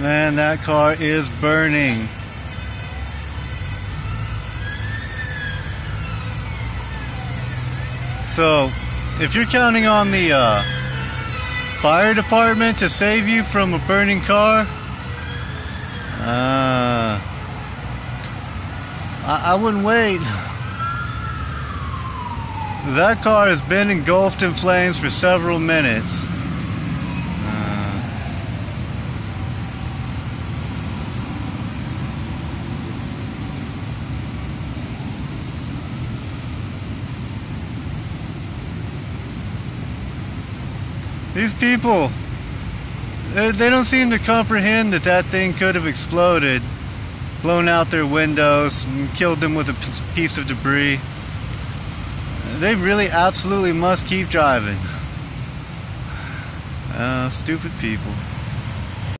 Man, that car is burning. So, if you're counting on the uh, fire department to save you from a burning car, uh, I, I wouldn't wait. That car has been engulfed in flames for several minutes. Uh, These people, they, don't seem to comprehend that that thing could have exploded, blown out their windows, and killed them with a piece of debris. They really absolutely must keep driving. Uh, stupid people.